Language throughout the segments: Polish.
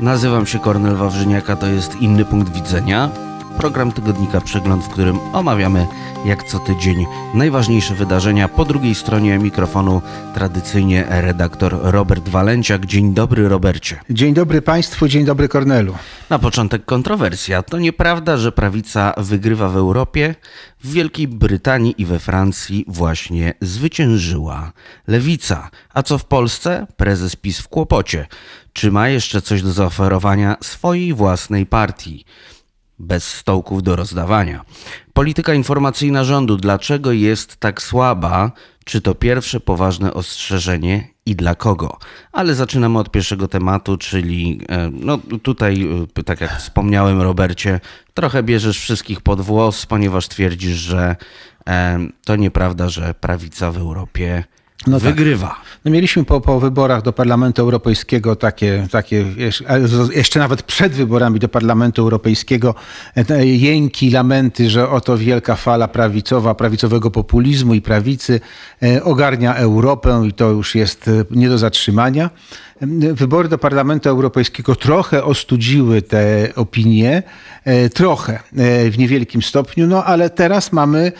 Nazywam się Kornel Wawrzyniak, a to jest Inny Punkt Widzenia. Program tygodnika Przegląd, w którym omawiamy jak co tydzień najważniejsze wydarzenia. Po drugiej stronie mikrofonu tradycyjnie redaktor Robert Walenciak. Dzień dobry Robercie. Dzień dobry Państwu, dzień dobry Kornelu. Na początek kontrowersja. To nieprawda, że prawica wygrywa w Europie. W Wielkiej Brytanii i we Francji właśnie zwyciężyła lewica. A co w Polsce? Prezes PiS w kłopocie. Czy ma jeszcze coś do zaoferowania swojej własnej partii? Bez stołków do rozdawania. Polityka informacyjna rządu, dlaczego jest tak słaba? Czy to pierwsze poważne ostrzeżenie i dla kogo? Ale zaczynamy od pierwszego tematu, czyli e, no tutaj, e, tak jak wspomniałem Robercie, trochę bierzesz wszystkich pod włos, ponieważ twierdzisz, że e, to nieprawda, że prawica w Europie no tak. wygrywa. Tak. No mieliśmy po, po wyborach do Parlamentu Europejskiego takie, takie, jeszcze nawet przed wyborami do Parlamentu Europejskiego, e, jęki, lamenty, że oto wielka fala prawicowa, prawicowego populizmu i prawicy e, ogarnia Europę i to już jest e, nie do zatrzymania wybory do Parlamentu Europejskiego trochę ostudziły te opinie, e, trochę e, w niewielkim stopniu, no ale teraz mamy,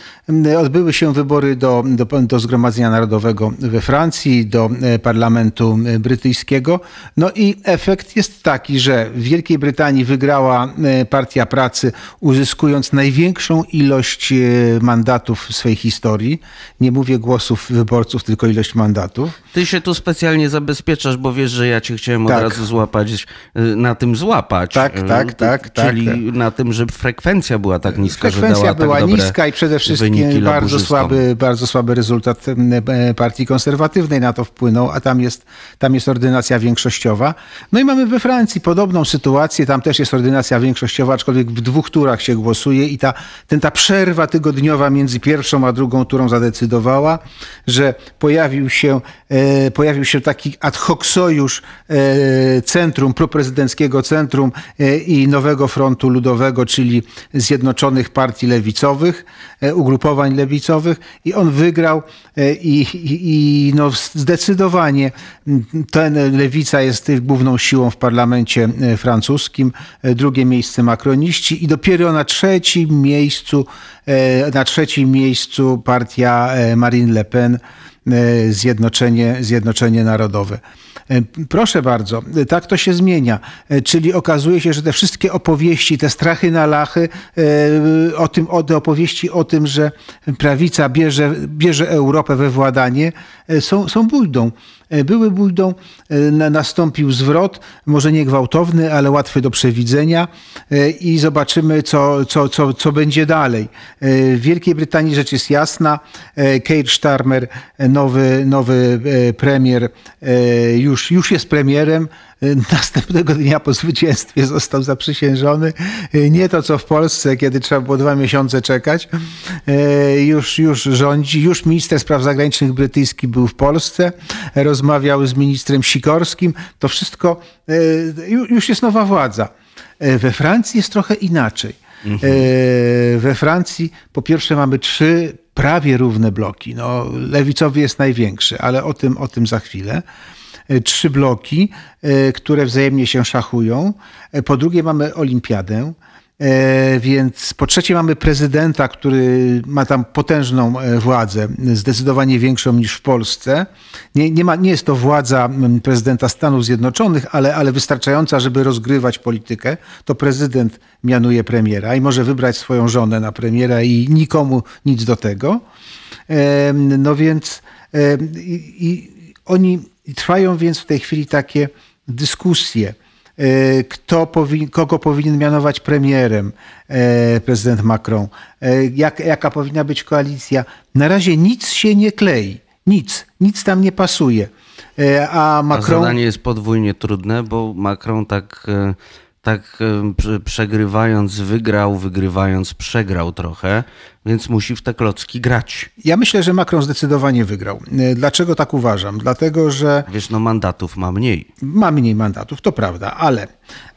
odbyły się wybory do, do, do Zgromadzenia Narodowego we Francji, do e, Parlamentu Brytyjskiego, no i efekt jest taki, że w Wielkiej Brytanii wygrała Partia Pracy, uzyskując największą ilość mandatów w swojej historii. Nie mówię głosów wyborców, tylko ilość mandatów. Ty się tu specjalnie zabezpieczasz, bo wiesz, że ja cię chciałem tak. od razu złapać, y, na tym złapać. Tak, y, tak, tak. Czyli tak. na tym, że frekwencja była tak niska, frekwencja że dała była tak niska i przede wszystkim bardzo słaby, bardzo słaby rezultat e, partii konserwatywnej na to wpłynął, a tam jest, tam jest ordynacja większościowa. No i mamy we Francji podobną sytuację, tam też jest ordynacja większościowa, aczkolwiek w dwóch turach się głosuje i ta, ten, ta przerwa tygodniowa między pierwszą a drugą turą zadecydowała, że pojawił się, e, pojawił się taki ad hoc sojusz E, centrum, proprezydenckiego centrum e, i Nowego Frontu Ludowego, czyli Zjednoczonych Partii Lewicowych, e, ugrupowań lewicowych. I on wygrał i, i, i no zdecydowanie ten lewica jest główną siłą w parlamencie francuskim, drugie miejsce makroniści i dopiero na trzecim miejscu, na trzecim miejscu partia Marine Le Pen, Zjednoczenie, Zjednoczenie Narodowe. E, proszę bardzo, e, tak to się zmienia. E, czyli okazuje się, że te wszystkie opowieści, te strachy na lachy, o tym, o, te opowieści o tym, że prawica bierze, bierze Europę we władanie, są, są bójdą. Były bójdą, nastąpił zwrot, może nie gwałtowny, ale łatwy do przewidzenia i zobaczymy, co, co, co, co będzie dalej. W Wielkiej Brytanii rzecz jest jasna. Keir Starmer, nowy, nowy premier, już, już jest premierem. Następnego dnia po zwycięstwie został zaprzysiężony. Nie to, co w Polsce, kiedy trzeba było dwa miesiące czekać. Już, już rządzi. Już minister spraw zagranicznych brytyjski był w Polsce. Rozmawiał z ministrem Sikorskim. To wszystko, już jest nowa władza. We Francji jest trochę inaczej. Mhm. We Francji po pierwsze mamy trzy prawie równe bloki. No, lewicowy jest największy, ale o tym, o tym za chwilę. E, trzy bloki, e, które wzajemnie się szachują. E, po drugie mamy olimpiadę. Więc po trzecie mamy prezydenta, który ma tam potężną władzę, zdecydowanie większą niż w Polsce. Nie, nie, ma, nie jest to władza prezydenta Stanów Zjednoczonych, ale, ale wystarczająca, żeby rozgrywać politykę. To prezydent mianuje premiera i może wybrać swoją żonę na premiera i nikomu nic do tego. No więc i, oni trwają więc w tej chwili takie dyskusje, e, kto powi kogo powinien mianować premierem e, prezydent Macron, e, jak, jaka powinna być koalicja. Na razie nic się nie klei, nic, nic tam nie pasuje. A Macron... A zadanie jest podwójnie trudne, bo Macron tak tak przegrywając wygrał, wygrywając przegrał trochę, więc musi w te klocki grać. Ja myślę, że Macron zdecydowanie wygrał. E, dlaczego tak uważam? Dlatego, że... Wiesz, no mandatów ma mniej. Ma mniej mandatów, to prawda, ale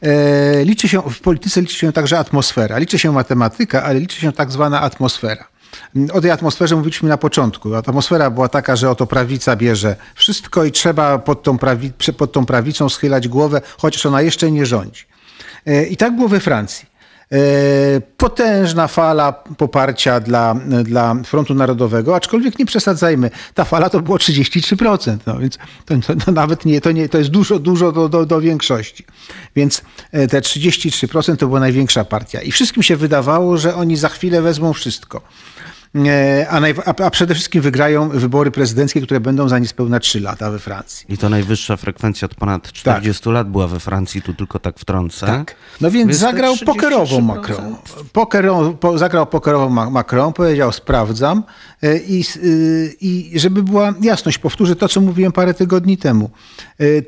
e, liczy się, w polityce liczy się także atmosfera. Liczy się matematyka, ale liczy się tak zwana atmosfera. O tej atmosferze mówiliśmy na początku. Atmosfera była taka, że oto prawica bierze wszystko i trzeba pod tą, prawi, pod tą prawicą schylać głowę, chociaż ona jeszcze nie rządzi. E, I tak było we Francji. E, potężna fala poparcia dla, dla Frontu Narodowego, aczkolwiek nie przesadzajmy, ta fala to było 33%, no więc to, to nawet nie, to nie, to jest dużo, dużo do, do, do większości. Więc e, te 33% to była największa partia i wszystkim się wydawało, że oni za chwilę wezmą wszystko. E, a, a, przede wszystkim wygrają wybory prezydenckie, które będą za niespełna 3 lata we Francji. I to najwyższa frekwencja od ponad 40 tak. lat była we Francji, tu tylko tak wtrącę. Tak. No więc, więc zagrał pokerowo Macron. Pokerą, po, zagrał pokerowo Macron, powiedział sprawdzam e, i, e, i żeby była jasność, powtórzę to, co mówiłem parę tygodni temu.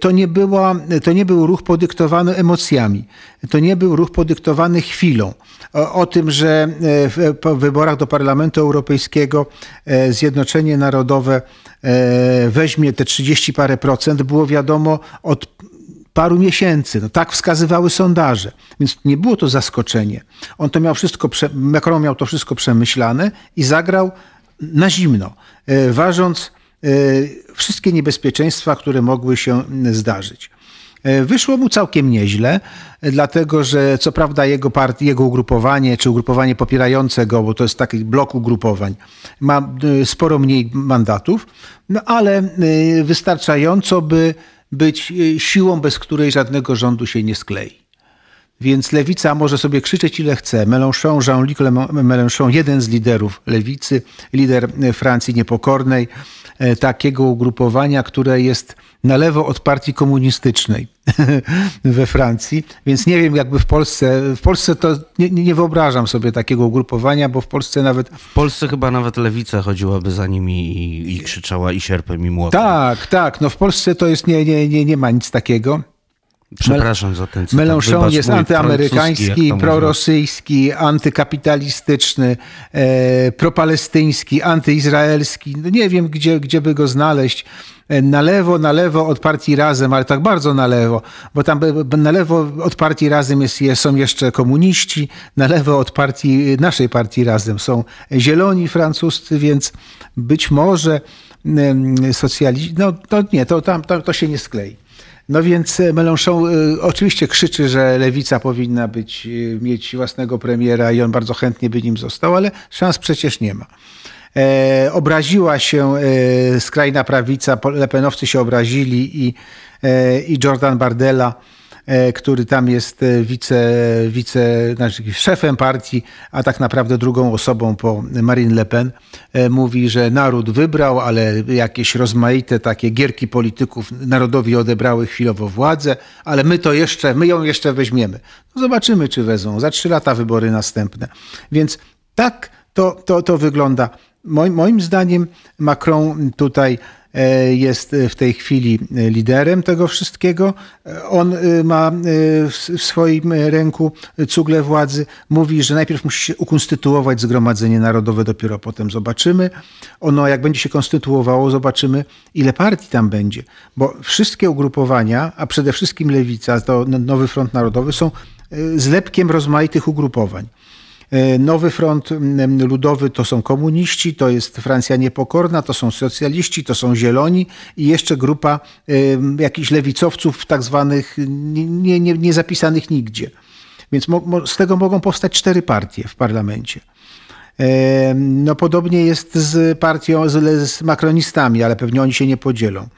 To nie, była, to nie był ruch podyktowany emocjami. To nie był ruch podyktowany chwilą. O, o tym, że w, w wyborach do Parlamentu Europejskiego e, Zjednoczenie Narodowe e, weźmie te 30 parę procent, było wiadomo od paru miesięcy. No, tak wskazywały sondaże. Więc nie było to zaskoczenie. On to miał wszystko, Macron miał to wszystko przemyślane i zagrał na zimno, e, ważąc wszystkie niebezpieczeństwa, które mogły się zdarzyć. E, wyszło mu całkiem nieźle, dlatego że co prawda jego, partii, jego ugrupowanie, czy ugrupowanie popierające go, bo to jest taki blok ugrupowań, ma e, sporo mniej mandatów, no ale e, wystarczająco, by być siłą, bez której żadnego rządu się nie sklei. Więc lewica może sobie krzyczeć ile chce. Mélenchon, Jean-Luc Mélenchon, jeden z liderów lewicy, lider Francji Niepokornej, takiego ugrupowania, które jest na lewo od partii komunistycznej we Francji, więc nie wiem jakby w Polsce, w Polsce to nie, nie, wyobrażam sobie takiego ugrupowania, bo w Polsce nawet... W Polsce chyba nawet lewica chodziłaby za nimi i, i krzyczała i sierpem i młotem. Tak, tak, no w Polsce to jest, nie, nie, nie, nie ma nic takiego. Przepraszam za ten cytat. Mélenchon jest antyamerykański, prorosyjski, antykapitalistyczny, e, propalestyński, antyizraelski. No nie wiem, gdzie, gdzie by go znaleźć. E, na lewo, na lewo od partii Razem, ale tak bardzo na lewo, bo tam na lewo od partii Razem jest, są jeszcze komuniści, na lewo od partii, naszej partii Razem są zieloni francuscy, więc być może socjaliści, no to nie, to, tam, to, to się nie sklei. No więc Mélenchon y, oczywiście krzyczy, że lewica powinna być, y, mieć własnego premiera i on bardzo chętnie by nim został, ale szans przecież nie ma. E, obraziła się e, skrajna prawica, lepenowcy się obrazili i, e, i Jordan Bardella, e, który tam jest e, wice, wice znaczy szefem partii, a tak naprawdę drugą osobą po Marine Le Pen, e, mówi, że naród wybrał, ale jakieś rozmaite takie gierki polityków narodowi odebrały chwilowo władzę, ale my to jeszcze, my ją jeszcze weźmiemy. No zobaczymy, czy wezmą. Za trzy lata wybory następne. Więc tak to, to, to wygląda Moim, moim zdaniem Macron tutaj e, jest w tej chwili liderem tego wszystkiego. On e, ma e, w swoim ręku cugle władzy. Mówi, że najpierw musi się ukonstytuować Zgromadzenie Narodowe, dopiero potem zobaczymy. Ono, jak będzie się konstytuowało, zobaczymy, ile partii tam będzie. Bo wszystkie ugrupowania, a przede wszystkim Lewica, to Nowy Front Narodowy, są zlepkiem rozmaitych ugrupowań. E, Nowy Front Ludowy to są komuniści, to jest Francja Niepokorna, to są socjaliści, to są zieloni i jeszcze grupa jakichś lewicowców tak zwanych nie, nie, nie zapisanych nigdzie. Więc z tego mogą powstać cztery partie w parlamencie. E, no podobnie jest z partią, z, z makronistami, ale pewnie oni się nie podzielą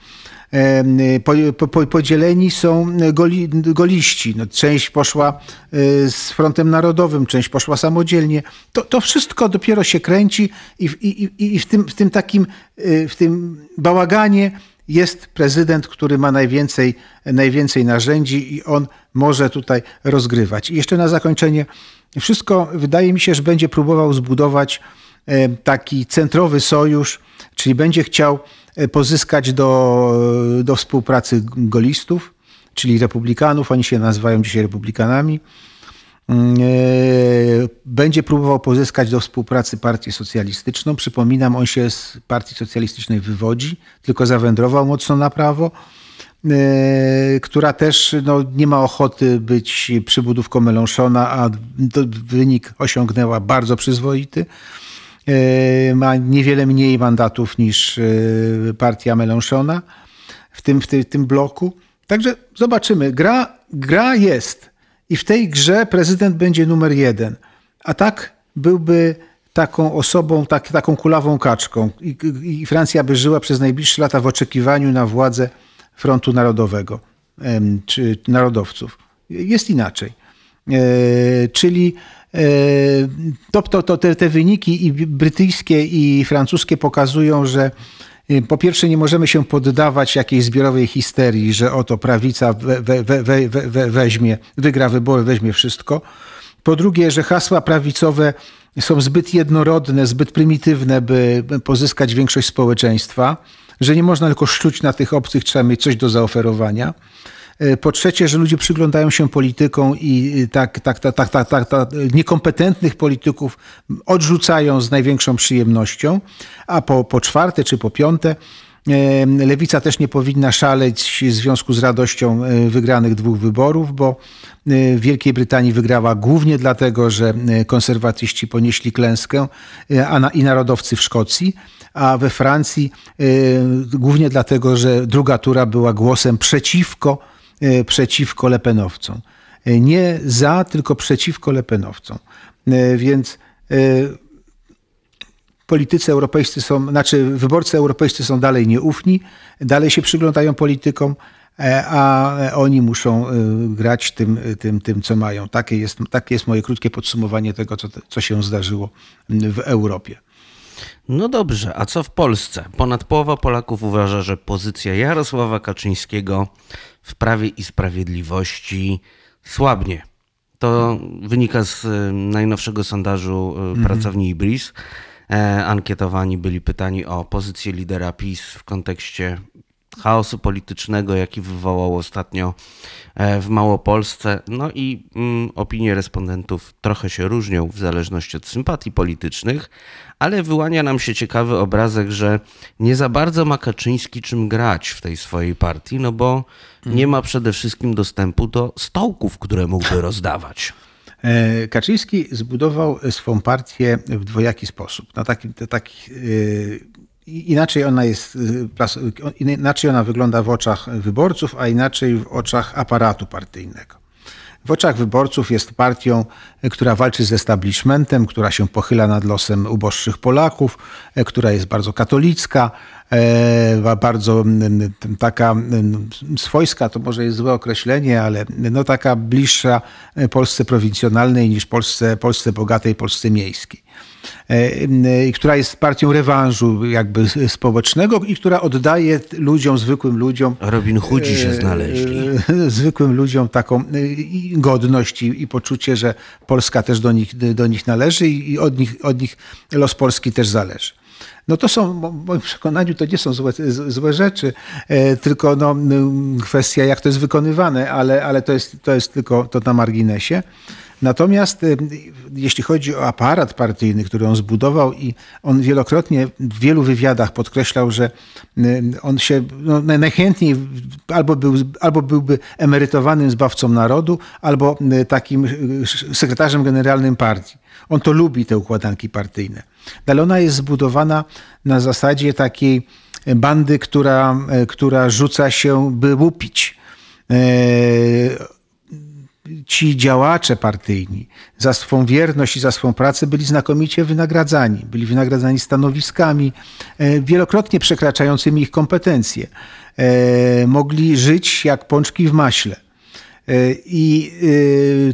podzieleni są goli, goliści. No, część poszła e, z Frontem Narodowym, część poszła samodzielnie. To, to wszystko dopiero się kręci i, i, i w, tym, w tym takim, e, w tym bałaganie jest prezydent, który ma najwięcej, najwięcej narzędzi i on może tutaj rozgrywać. I jeszcze na zakończenie, wszystko wydaje mi się, że będzie próbował zbudować e, taki centrowy sojusz, czyli będzie chciał pozyskać do, do współpracy golistów, czyli republikanów, oni się nazywają dzisiaj republikanami. Mm, e, będzie próbował pozyskać do współpracy partię socjalistyczną. Przypominam, on się z partii socjalistycznej wywodzi, tylko zawędrował mocno na prawo, e, która też no, nie ma ochoty być przybudówką Melanchona, a wynik osiągnęła bardzo przyzwoity. Ma niewiele mniej mandatów niż partia Mélenchona w tym, w w tym bloku. Także zobaczymy. Gra, gra jest i w tej grze prezydent będzie numer jeden. A tak byłby taką osobą, tak, taką kulawą kaczką I, I, Francja by żyła przez najbliższe lata w oczekiwaniu na władzę frontu narodowego czy narodowców. Jest inaczej. E, czyli e, to, to, to te, te wyniki i brytyjskie i francuskie pokazują, że e, po pierwsze, nie możemy się poddawać jakiejś zbiorowej histerii, że oto prawica we, we, we, weźmie, wygra wybory, weźmie wszystko. Po drugie, że hasła prawicowe są zbyt jednorodne, zbyt prymitywne, by pozyskać większość społeczeństwa, że nie można tylko szczuć na tych obcych, trzeba mieć coś do zaoferowania. Po trzecie, że ludzie przyglądają się politykom i tak, tak, tak, tak, tak, tak, tak niekompetentnych polityków odrzucają z największą przyjemnością. A po, po czwarte czy po piąte, Lewica też nie powinna szaleć w związku z radością e, wygranych dwóch wyborów, bo e, w Wielkiej Brytanii wygrała głównie dlatego, że e, konserwatyści ponieśli klęskę i narodowcy w Szkocji, a we Francji głównie dlatego, że druga tura była głosem przeciwko, przeciwko lepenowcom. Nie za, tylko przeciwko lepenowcom. Więc politycy europejscy są, znaczy wyborcy europejscy są dalej nieufni, dalej się przyglądają politykom, e, a oni muszą e, grać tym, tym, tym co mają. Takie jest, takie jest moje krótkie podsumowanie tego, co, co się zdarzyło w Europie. No dobrze, a co w Polsce? Ponad połowa Polaków uważa, że pozycja Jarosława Kaczyńskiego w Prawie i Sprawiedliwości słabnie. To wynika z e, najnowszego sondażu mm. pracowni Ibris. E, ankietowani byli pytani o pozycję lidera PiS w kontekście chaosu politycznego, jaki wywołał ostatnio e, w Małopolsce. No i mm, opinie respondentów trochę się różnią w zależności od sympatii politycznych, ale wyłania nam się ciekawy obrazek, że nie za bardzo ma Kaczyński czym grać w tej swojej partii, no bo nie ma przede wszystkim dostępu do stołków, które mógłby rozdawać. E, Kaczyński zbudował swą partię w dwojaki sposób. Na taki, taki, e, inaczej ona jest, e, inaczej ona wygląda w oczach wyborców, a inaczej w oczach aparatu partyjnego. W oczach wyborców jest partią, która walczy z establishmentem, która się pochyla nad losem uboższych Polaków, która jest bardzo katolicka, E, bardzo taka swojska, to może jest złe określenie, ale no taka bliższa Polsce prowincjonalnej niż Polsce, Polsce bogatej, Polsce miejskiej. e, która jest partią rewanżu jakby społecznego i która oddaje ludziom, zwykłym ludziom... Robin Hoodzi się e, znaleźli. Zwykłym ludziom taką godność i, i poczucie, że Polska też do nich, do nich należy i od nich, od nich los Polski też zależy no to są, w moim przekonaniu, to nie są złe, złe rzeczy, e, tylko no, kwestia, jak to jest wykonywane, ale, ale to, jest, to jest tylko to na marginesie. Natomiast e, jeśli chodzi o aparat partyjny, który on zbudował i on wielokrotnie w wielu wywiadach podkreślał, że on się no, najchętniej albo, był, albo byłby emerytowanym zbawcą narodu, albo takim sekretarzem generalnym partii. On to lubi, te układanki partyjne. Ale ona jest zbudowana na zasadzie takiej bandy, która, która rzuca się, by łupić. Ci działacze partyjni za swą wierność i za swą pracę byli znakomicie wynagradzani. Byli wynagradzani stanowiskami e, wielokrotnie przekraczającymi ich kompetencje. E, mogli żyć jak pączki w maśle. E, I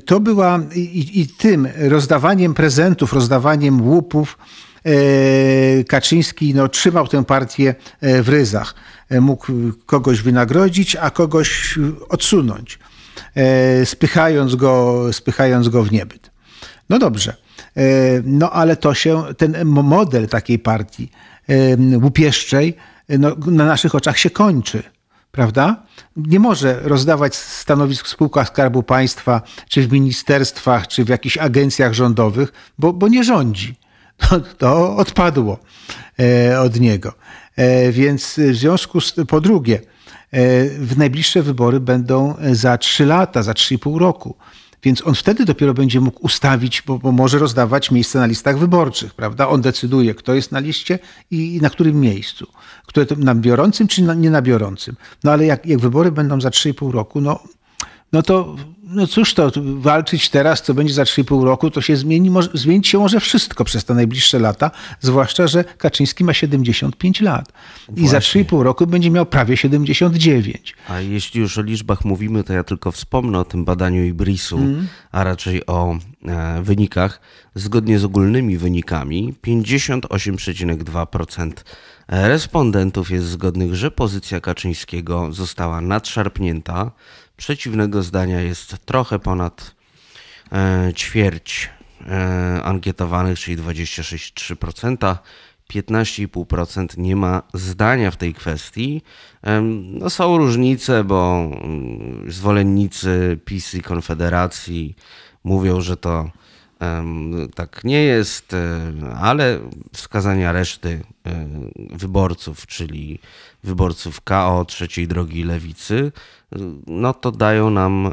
to była, i, i tym rozdawaniem prezentów, rozdawaniem łupów, Kaczyński no, trzymał tę partię w ryzach. Mógł kogoś wynagrodzić, a kogoś odsunąć, spychając go, spychając go w niebyt. No dobrze. No ale to się, ten model takiej partii łupieszczej no, na naszych oczach się kończy prawda? Nie może rozdawać stanowisk w spółkach Skarbu Państwa, czy w ministerstwach, czy w jakichś agencjach rządowych, bo, bo nie rządzi. To, to odpadło e, od niego. E, więc w związku z po drugie, e, w najbliższe wybory będą za trzy lata, za trzy i pół roku. Więc on wtedy dopiero będzie mógł ustawić, bo, bo może rozdawać miejsce na listach wyborczych, prawda? On decyduje, kto jest na liście i, i na którym miejscu. Kto to na biorącym czy na, nie na biorącym. No ale jak, jak wybory będą za 3,5 roku, no, no to no cóż to, walczyć teraz, co będzie za 3,5 roku, to się zmieni, może, zmienić się może wszystko przez te najbliższe lata, zwłaszcza, że Kaczyński ma 75 lat Właśnie. i za 3,5 roku będzie miał prawie 79. A jeśli już o liczbach mówimy, to ja tylko wspomnę o tym badaniu Ibrisu, mm. a raczej o e, wynikach. Zgodnie z ogólnymi wynikami 58,2% respondentów jest zgodnych, że pozycja Kaczyńskiego została nadszarpnięta Przeciwnego zdania jest trochę ponad e, ćwierć e, ankietowanych, czyli 26,3%. 15,5% nie ma zdania w tej kwestii. No są różnice, bo mm, zwolennicy PiS i Konfederacji mówią, że to tak nie jest, e, ale wskazania reszty wyborców, czyli wyborców KO, trzeciej drogi lewicy, no to dają nam e,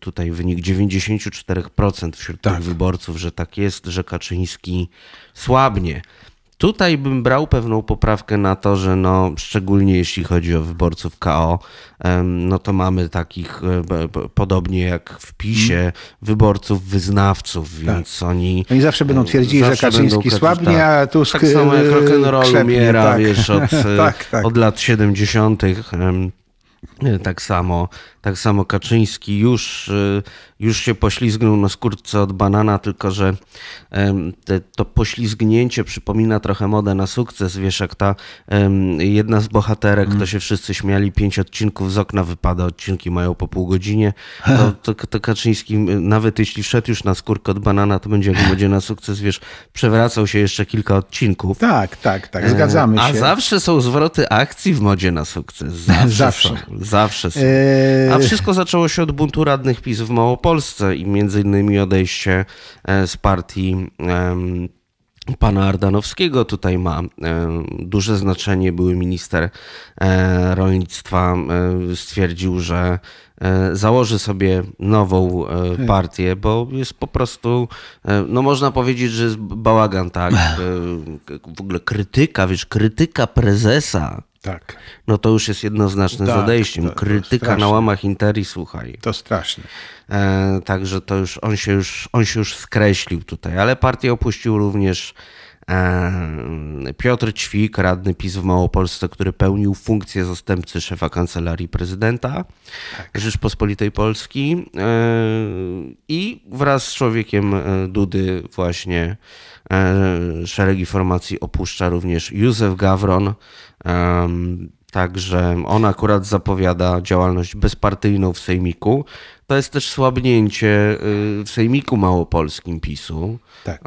tutaj wynik 94% wśród tak. tych wyborców, że tak jest, że Kaczyński słabnie. Tutaj bym brał pewną poprawkę na to, że no, szczególnie jeśli chodzi o wyborców KO, no to mamy takich, e, podobnie jak w PiSie, mm. wyborców wyznawców, tak. więc tak. oni... Oni zawsze będą twierdzili, że Kaczyński słabnie, tak. a Tusk Tak samo jak rock'n'roll umiera, tak. wiesz, od, tak, tak. od lat 70. Tak samo, tak samo Kaczyński już, y, już się poślizgnął na skórce od banana, tylko że te, to poślizgnięcie przypomina trochę modę na sukces. Wiesz, jak ta jedna z bohaterek, mm. to się wszyscy śmiali, pięć odcinków z okna wypada, odcinki mają po pół godzinie. To, to, to Kaczyński, nawet jeśli wszedł już na skórkę od banana, to będzie jak modzie na sukces, wiesz, przewracał się jeszcze kilka odcinków. Tak, tak, tak, zgadzamy się. A zawsze są zwroty akcji w modzie na sukces. Zawsze. zawsze. Są, zawsze są. A wszystko zaczęło się od buntu radnych PiS w Małopolsce i między innymi odejście e, z partii pana Ardanowskiego. Tutaj ma duże znaczenie. Były minister e, rolnictwa stwierdził, że e, założy sobie nową hmm. partię, bo jest po prostu, no można powiedzieć, że jest bałagan, tak? W ogóle krytyka, wiesz, krytyka prezesa tak. No to już jest jednoznacznym tak, odejściem. To, Krytyka to na łamach Interi, słuchaj. To strasznie. E, także to już on, się już on się już skreślił tutaj, ale partię opuścił również e, Piotr Ćwik, radny PiS w Małopolsce, który pełnił funkcję zastępcy szefa kancelarii prezydenta tak. Rzeczpospolitej Polski e, i wraz z człowiekiem e, Dudy właśnie e, szeregi formacji opuszcza również Józef Gawron, Także on akurat zapowiada działalność bezpartyjną w Sejmiku. To jest też słabnięcie y, w Sejmiku Małopolskim PiSu, tak.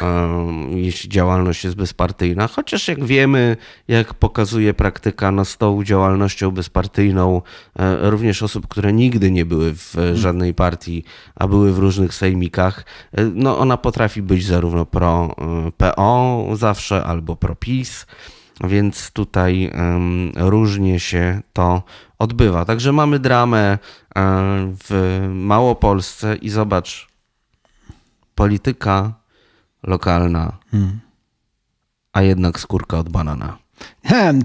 jeśli działalność jest bezpartyjna. Chociaż jak wiemy, jak pokazuje praktyka, no z tą działalnością bezpartyjną e, również osób, które nigdy nie były w żadnej partii, a były w różnych sejmikach, e, no ona potrafi być zarówno pro e, PO zawsze albo pro PiS więc tutaj różnie się to odbywa. Także mamy dramę e, w Małopolsce i zobacz, polityka lokalna, hmm. a jednak skórka od banana.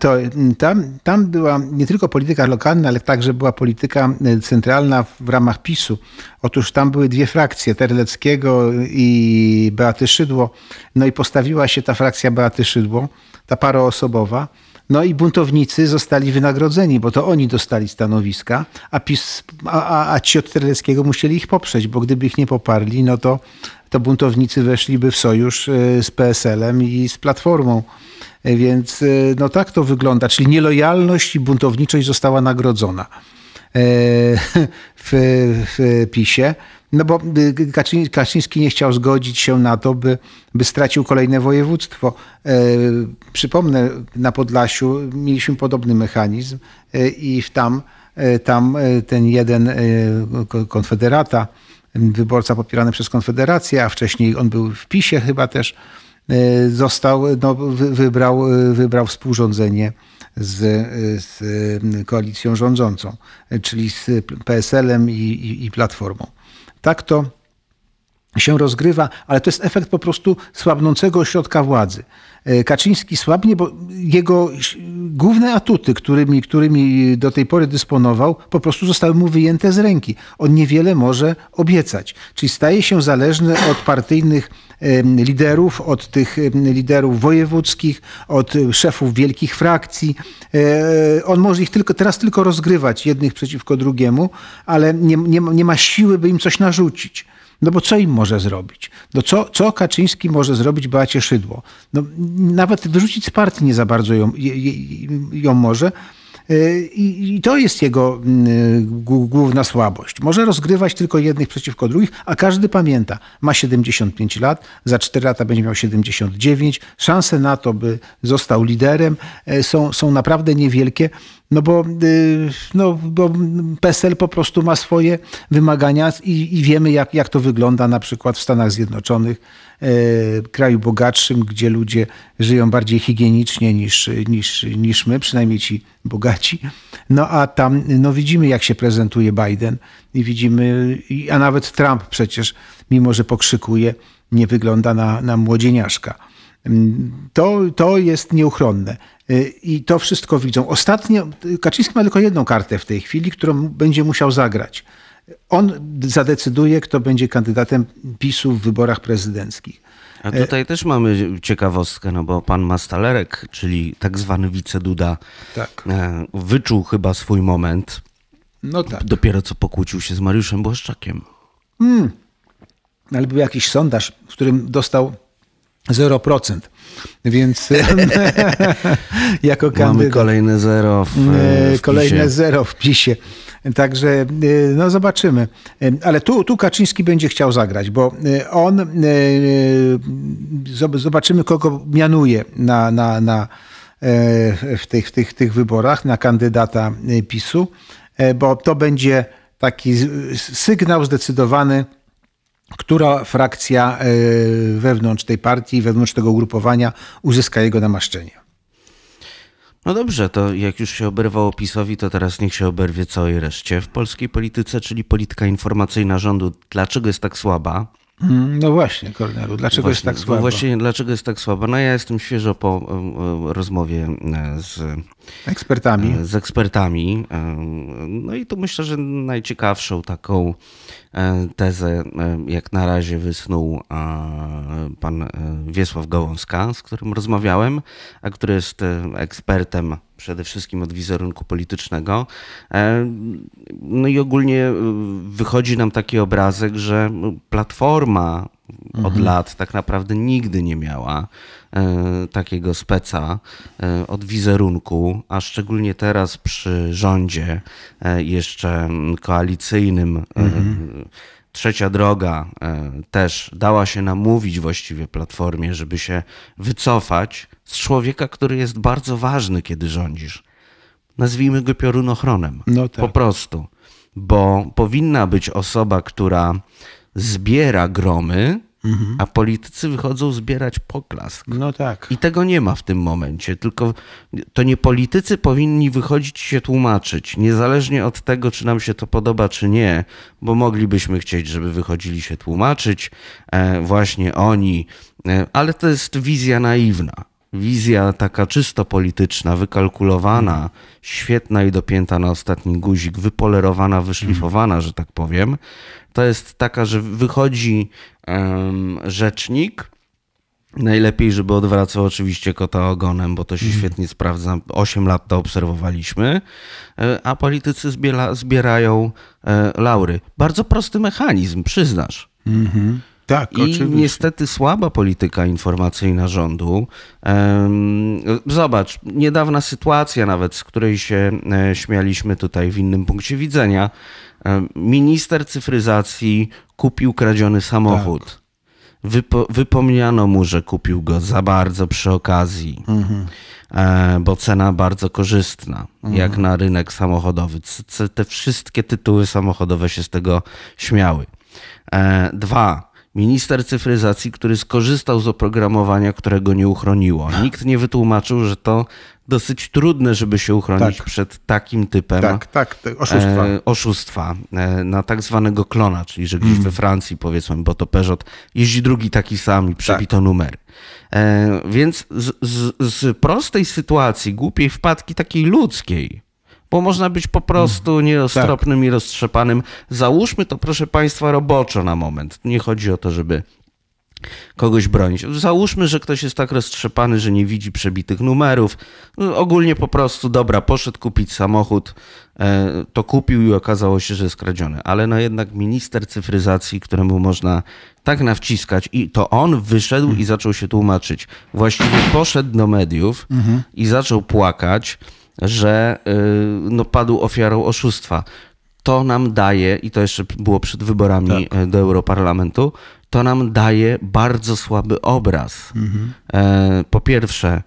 To, tam, tam była nie tylko polityka lokalna, ale także była polityka e, centralna w ramach PiSu. Otóż tam były dwie frakcje, Terleckiego i Beaty Szydło. No i postawiła się ta frakcja Beaty Szydło ta paroosobowa. No i buntownicy zostali wynagrodzeni, bo to oni dostali stanowiska, a, PiS, a, a, a ci od Terleckiego musieli ich poprzeć, bo gdyby ich nie poparli, no to, to buntownicy weszliby w sojusz e, z PSL-em i z Platformą. E, więc e, no tak to wygląda, czyli nielojalność i buntowniczość została nagrodzona w, w PiSie. No bo y, Kaczyński nie chciał zgodzić się na to, by, by stracił kolejne województwo. E, przypomnę, na Podlasiu mieliśmy podobny mechanizm e, i tam, e, tam ten jeden konfederata, wyborca popierany przez Konfederację, a wcześniej on był w PiSie chyba też, został, no, wybrał, wybrał współrządzenie z, z koalicją rządzącą, czyli z PSL-em i, i, i Platformą. Tak to, się rozgrywa, ale to jest efekt po prostu słabnącego ośrodka władzy. E, Kaczyński słabnie, bo jego główne atuty, którymi, którymi do tej pory dysponował, po prostu zostały mu wyjęte z ręki. On niewiele może obiecać. Czyli staje się zależny od partyjnych liderów, od tych liderów wojewódzkich, od szefów wielkich frakcji. E, on może ich tylko, teraz tylko rozgrywać jednych przeciwko drugiemu, ale nie, nie, nie ma siły, by im coś narzucić. No bo co im może zrobić? No co, co Kaczyński może zrobić Beacie Szydło? No, nawet wyrzucić z partii nie za bardzo ją, ją może. E, I, to jest jego główna słabość. Może rozgrywać tylko jednych przeciwko drugich, a każdy pamięta, ma 75 lat, za 4 lata będzie miał 79. Szanse na to, by został liderem e, są, są naprawdę niewielkie. No bo, no bo PESEL po prostu ma swoje wymagania i, i wiemy, jak, jak to wygląda na przykład w Stanach Zjednoczonych, e, kraju bogatszym, gdzie ludzie żyją bardziej higienicznie niż, niż, niż my, przynajmniej ci bogaci. No a tam no widzimy, jak się prezentuje Biden i widzimy, a nawet Trump przecież, mimo że pokrzykuje, nie wygląda na, na młodzieniaszka. To, to jest nieuchronne. I to wszystko widzą. Ostatnio Kaczyński ma tylko jedną kartę w tej chwili, którą będzie musiał zagrać. On zadecyduje, kto będzie kandydatem PiSu w wyborach prezydenckich. A tutaj też mamy ciekawostkę, no bo pan Mastalerek, czyli tak zwany wiceduda, tak. E, wyczuł chyba swój moment. No tak. Dopiero co pokłócił się z Mariuszem Błaszczakiem. Hmm. Ale był jakiś sondaż, w którym dostał 0%. Więc jako kandydat. Mamy kolejne zero w, w Kolejne PiSie. zero w PiSie. Także e, no zobaczymy. E, ale tu, tu Kaczyński będzie chciał zagrać, bo e, on zobaczymy, kogo mianuje na, na, na, w, tych, w tych, tych wyborach na kandydata PiSu, bo to będzie taki sygnał zdecydowany która frakcja e, wewnątrz tej partii, wewnątrz tego ugrupowania uzyska jego namaszczenie. No dobrze, to jak już się oberwało PiSowi, to teraz niech się oberwie całej reszcie w polskiej polityce, czyli polityka informacyjna rządu. Dlaczego jest tak słaba? Mm, no właśnie, Kornelu, dlaczego właśnie, jest tak słaba? Właśnie, dlaczego jest tak słaba? No ja jestem świeżo po e, rozmowie e, z ekspertami. Z ekspertami. No i tu myślę, że najciekawszą taką E, tezę e, jak na razie wysnuł pan e, Wiesław Gałązka, z którym rozmawiałem, a który jest ekspertem przede wszystkim od wizerunku politycznego. No i ogólnie wychodzi nam taki obrazek, że Platforma mhm. od lat tak naprawdę nigdy nie miała E, takiego speca e, od wizerunku, a szczególnie teraz przy rządzie e, jeszcze koalicyjnym. Mhm. Trzecia droga też dała się namówić właściwie Platformie, żeby się wycofać z człowieka, który jest bardzo ważny, kiedy rządzisz. Nazwijmy go piorunochronem. No tak. Po prostu. Bo powinna być osoba, która zbiera gromy, Mhm. A politycy wychodzą zbierać poklask. No tak. I tego nie ma w tym momencie. Tylko to nie politycy powinni wychodzić się tłumaczyć, niezależnie od tego, czy nam się to podoba, czy nie, bo moglibyśmy chcieć, żeby wychodzili się tłumaczyć, e, właśnie oni, e, ale to jest wizja naiwna. Wizja taka czysto polityczna, wykalkulowana, mhm. świetna i dopięta na ostatni guzik, wypolerowana, wyszlifowana, mhm. że tak powiem to jest taka, że wychodzi um, rzecznik. Najlepiej, żeby odwracał oczywiście kota ogonem, bo to się mhm. świetnie sprawdza. Osiem lat to obserwowaliśmy, e, a politycy zbiera, zbierają e, laury. Bardzo prosty mechanizm, przyznasz. Mhm. Tak, I oczywiście. niestety słaba polityka informacyjna rządu. Zobacz, niedawna sytuacja nawet, z której się e, śmialiśmy tutaj w innym punkcie widzenia. Minister cyfryzacji kupił kradziony samochód. Tak. Wypo, wypomniano mu, że kupił go za bardzo przy okazji, mhm. E, bo cena bardzo korzystna, mhm. jak na rynek samochodowy. Te wszystkie tytuły samochodowe się z tego śmiały. E, dwa, minister cyfryzacji, który skorzystał z oprogramowania, którego nie uchroniło. Nikt nie wytłumaczył, że to dosyć trudne, żeby się uchronić tak. przed takim typem tak, tak, oszustwa, e, oszustwa e, na tak zwanego klona, czyli że gdzieś mm. we Francji, powiedzmy, bo to Peugeot, jeździ drugi taki sam i przebito tak. numery. E, więc z, z, z prostej sytuacji, głupiej wpadki takiej ludzkiej, bo można być po prostu mm. nieroztropnym tak. i roztrzepanym. Załóżmy to, proszę Państwa, roboczo na moment. Nie chodzi o to, żeby kogoś bronić. Załóżmy, że ktoś jest tak roztrzepany, że nie widzi przebitych numerów. Ogólnie po prostu, dobra, poszedł kupić samochód, e, to kupił i okazało się, że jest kradziony. Ale no jednak minister cyfryzacji, któremu można tak nawciskać i to on wyszedł i zaczął się tłumaczyć. Właściwie poszedł do mediów mhm. i zaczął płakać, że e, no, padł ofiarą oszustwa to nam daje, i to jeszcze było przed wyborami tak. E, do Europarlamentu, to nam daje bardzo słaby obraz. Mhm. Po pierwsze,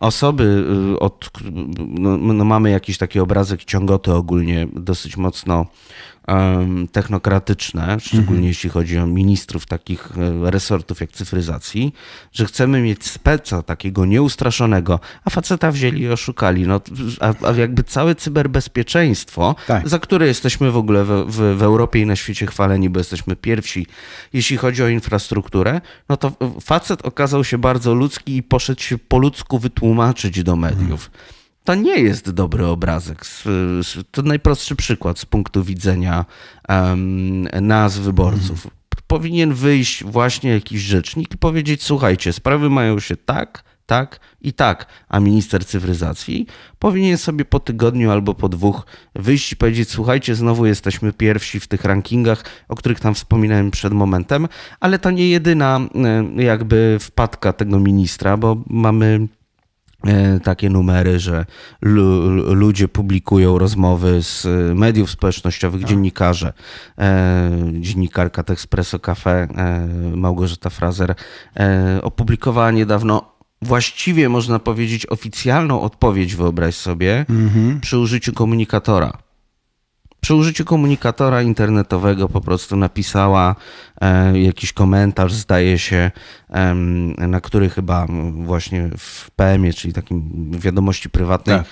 osoby, y, od, no, no, mamy jakiś taki obrazek ciągoty ogólnie dosyć mocno technokratyczne, szczególnie mhm. jeśli chodzi o ministrów takich e, resortów jak cyfryzacji, że chcemy mieć speca takiego nieustraszonego, a faceta wzięli i oszukali. No, a, a jakby całe cyberbezpieczeństwo, tak. za które jesteśmy w ogóle w, w, w Europie i na świecie chwaleni, bo jesteśmy pierwsi, jeśli chodzi o infrastrukturę, no to facet okazał się bardzo ludzki i poszedł się po ludzku wytłumaczyć do mediów. Mhm to nie jest dobry obrazek. To najprostszy przykład z punktu widzenia um, nas, wyborców. Mhm. Powinien wyjść właśnie jakiś rzecznik i powiedzieć: Słuchajcie, sprawy mają się tak, tak i tak, a minister cyfryzacji powinien sobie po tygodniu albo po dwóch wyjść i powiedzieć: Słuchajcie, znowu jesteśmy pierwsi w tych rankingach, o których tam wspominałem przed momentem, ale to nie jedyna jakby wpadka tego ministra, bo mamy takie numery, że ludzie publikują rozmowy z mediów społecznościowych, tak. dziennikarze. E, dziennikarka Expresso Cafe e, Małgorzata Frazer opublikowała niedawno właściwie można powiedzieć oficjalną odpowiedź, wyobraź sobie, mhm. przy użyciu komunikatora. Przy użyciu komunikatora internetowego po prostu napisała E, jakiś komentarz, zdaje się, na który chyba właśnie w PM-ie, czyli takim wiadomości prywatnej, tak.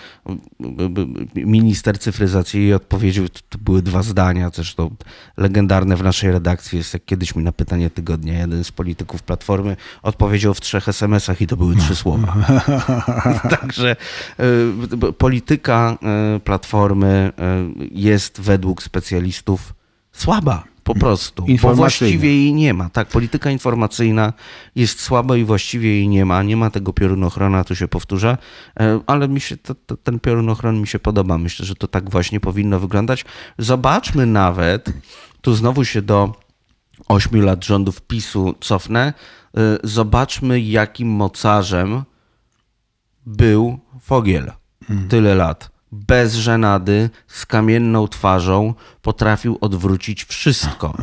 minister cyfryzacji jej odpowiedział, to były dwa zdania, zresztą legendarne w naszej redakcji jest, jak kiedyś mi na pytanie tygodnia jeden z polityków Platformy odpowiedział w trzech SMS-ach i to były trzy słowa. Także e, polityka e, Platformy jest według specjalistów słaba. Po prostu. Bo właściwie jej nie ma. Tak, polityka informacyjna jest słaba i właściwie jej nie ma. Nie ma tego piorunochrona, tu się powtórzę, e, ale mi się to, to, ten piorunochron mi się podoba. Myślę, że to tak właśnie powinno wyglądać. Zobaczmy nawet, tu znowu się do ośmiu lat rządów PiSu cofnę. E, zobaczmy, jakim mocarzem był Fogiel hmm. tyle lat bez żenady, z kamienną twarzą potrafił odwrócić wszystko.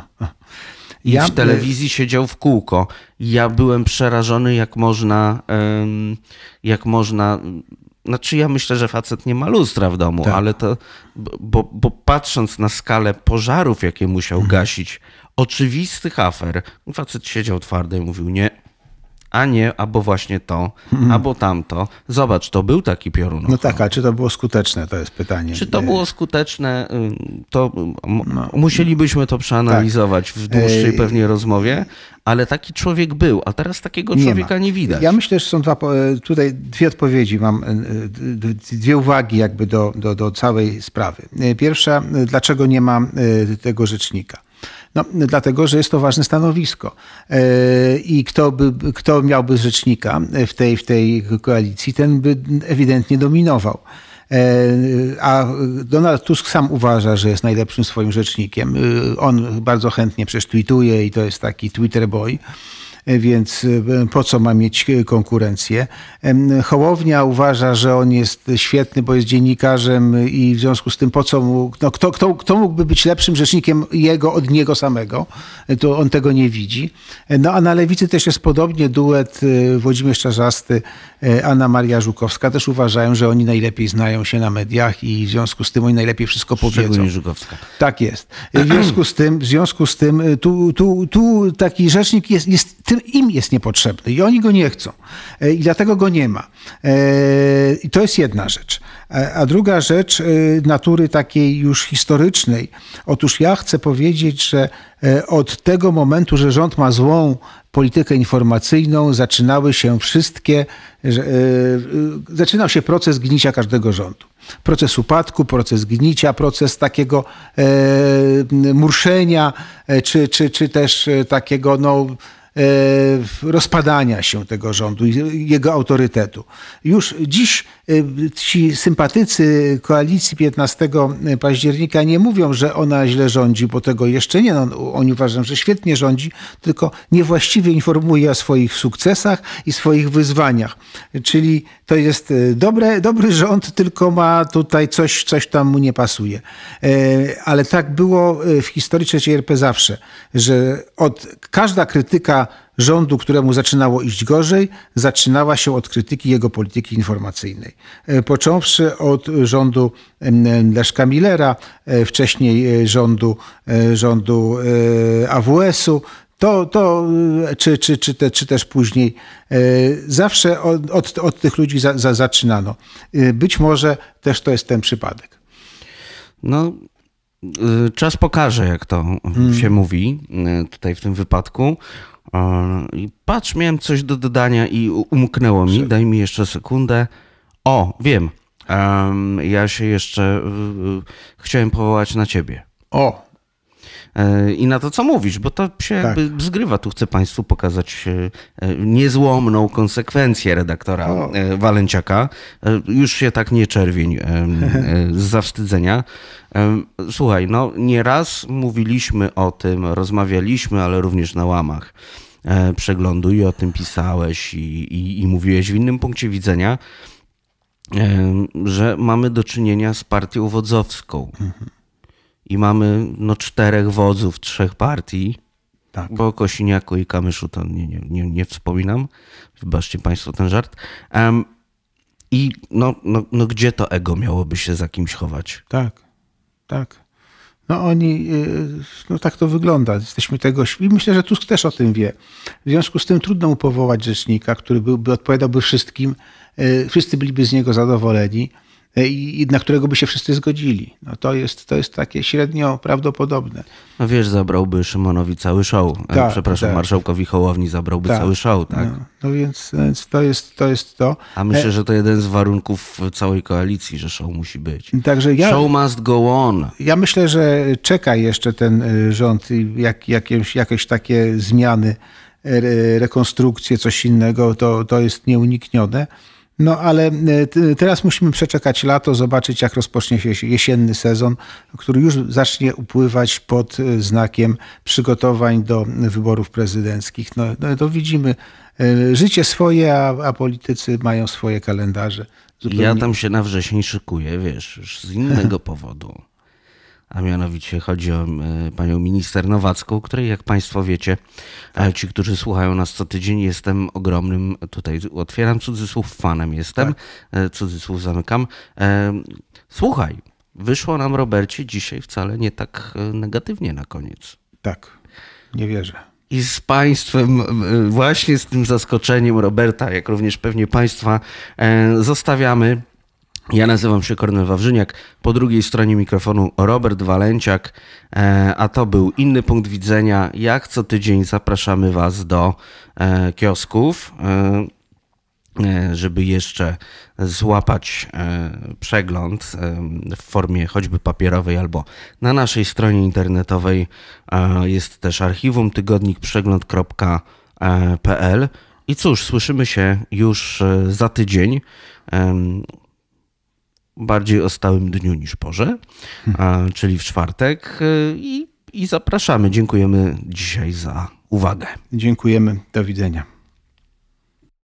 I ja w telewizji siedział w kółko. Ja byłem przerażony, jak można, jak można. Znaczy, ja myślę, że facet nie ma lustra w domu, tak. ale to, bo, bo patrząc na skalę pożarów, jakie musiał mhm. gasić, oczywistych afer, facet siedział twardy i mówił: Nie, a nie albo właśnie to, hmm. albo tamto. Zobacz, to był taki piorun. No tak, a czy to było skuteczne, to jest pytanie. Czy to było skuteczne, to no. musielibyśmy to przeanalizować tak. w dłuższej pewnie rozmowie, ale taki człowiek był, a teraz takiego nie człowieka ma. nie widać. Ja myślę, że są dwa, tutaj dwie odpowiedzi, mam dwie uwagi jakby do, do, do całej sprawy. Pierwsza, dlaczego nie ma tego rzecznika? No, dlatego, że jest to ważne stanowisko. E, I kto, by, kto miałby rzecznika w tej, w tej koalicji, ten by ewidentnie dominował. E, a Donald Tusk sam uważa, że jest najlepszym swoim rzecznikiem. E, on bardzo chętnie przecież tweetuje i to jest taki Twitter boy więc e, po co ma mieć konkurencję. Hołownia uważa, że on jest świetny, bo jest dziennikarzem i w związku z tym po co mu, no kto, kto, kto mógłby być lepszym rzecznikiem jego od niego samego, to on tego nie widzi. No a na lewicy też jest podobnie duet e, Włodzimierz Czarzasty, Anna Maria Żukowska też uważają, że oni najlepiej znają się na mediach i w związku z tym oni najlepiej wszystko powiedzą. Żukowska. Tak jest. W związku z tym, w związku z tym tu, tu, tu taki rzecznik jest, jest, tym im jest niepotrzebny i oni go nie chcą. I dlatego go nie ma. I to jest jedna rzecz. A druga rzecz natury takiej już historycznej. Otóż ja chcę powiedzieć, że od tego momentu, że rząd ma złą politykę informacyjną zaczynały się wszystkie, e, e, zaczynał się proces gnicia każdego rządu. Proces upadku, proces gnicia, proces takiego e, murszenia, czy, czy, czy też takiego no, rozpadania się tego rządu i jego autorytetu. Już dziś e, ci sympatycy koalicji 15 października nie mówią, że ona źle rządzi, bo tego jeszcze nie. No, oni uważają, że świetnie rządzi, tylko niewłaściwie informuje o swoich sukcesach i swoich wyzwaniach. Czyli to jest e, dobre, dobry rząd, tylko ma tutaj coś, coś tam mu nie pasuje. Ale tak było w historii III RP zawsze, że od każda krytyka rządu, któremu zaczynało iść gorzej, zaczynała się od krytyki jego polityki informacyjnej. E, począwszy od rządu Leszka Millera, e, wcześniej e, rządu, rządu AWS-u, to, to czy, czy, czy, te, czy też później, zawsze od, od, od tych ludzi za, za, zaczynano. Być może też to jest ten przypadek. No, czas pokaże, jak to hmm. się mówi tutaj w tym wypadku. I patrz, miałem coś do dodania i umknęło mi. Daj mi jeszcze sekundę. O, wiem. ja się jeszcze chciałem powołać na ciebie. O. E, I na to, co mówisz, bo to się tak. jakby zgrywa. Tu chcę Państwu pokazać e, e, niezłomną konsekwencję redaktora o. Walenciaka. Już się tak nie czerwień z zawstydzenia. Słuchaj, no nieraz mówiliśmy o tym, rozmawialiśmy, ale również na łamach przeglądu i o tym pisałeś i, i, i mówiłeś w innym punkcie widzenia, że mamy do czynienia z partią wodzowską. Mhm i mamy no, czterech wodzów trzech partii, tak. bo o Kosiniaku i Kamyszu to nie, nie, nie, nie wspominam. Wybaczcie Państwo ten żart. Um, I no, no, no gdzie to ego miałoby się za kimś chować? Tak, tak. No oni, y, no tak to wygląda. Jesteśmy tego i myślę, że Tusk też o tym wie. W związku z tym trudno mu powołać rzecznika, który byłby, odpowiadałby wszystkim, y, wszyscy byliby z niego zadowoleni. E, i na którego by się wszyscy zgodzili. No to, jest, to jest takie średnio prawdopodobne. No wiesz, zabrałby Szymonowi cały show. E, tak, Przepraszam, tak. marszałkowi Hołowni zabrałby tak. cały show, tak? No, no więc, więc, to, jest, to jest to. A myślę, e... że to jeden z warunków całej koalicji, że show musi być. Także ja, show must go on. Ja myślę, że czeka jeszcze ten rząd, jak, jakieś, jakieś takie zmiany, rekonstrukcje, coś innego, to, to jest nieuniknione. No ale e, teraz musimy przeczekać lato, zobaczyć jak rozpocznie się jesienny sezon, który już zacznie upływać pod e, znakiem przygotowań do wyborów prezydenckich. No, no to widzimy e, życie swoje, a, a politycy mają swoje kalendarze. Zupełnie. Ja tam się na wrzesień szykuję, wiesz, z innego powodu a mianowicie chodzi o e, panią minister Nowacką, której jak państwo wiecie, tak. ci, którzy słuchają nas co tydzień, jestem ogromnym, tutaj otwieram cudzysłów, fanem jestem, tak. E, cudzysłów zamykam. Słuchaj, wyszło nam Robercie dzisiaj wcale nie tak negatywnie na koniec. Tak, nie wierzę. I z Państwem, właśnie z tym zaskoczeniem Roberta, jak również pewnie Państwa, zostawiamy. Ja nazywam się Kornel Wawrzyniak, po drugiej stronie mikrofonu Robert Walenciak, e, a to był inny punkt widzenia. Jak co tydzień zapraszamy Was do e, kiosków, e, żeby jeszcze złapać przegląd w formie choćby papierowej albo na naszej stronie internetowej jest też archiwum tygodnikprzegląd.pl. I cóż, słyszymy się już za tydzień bardziej o stałym dniu niż porze, czyli w czwartek. Y, I, I zapraszamy. Dziękujemy dzisiaj za uwagę. Dziękujemy. Do widzenia.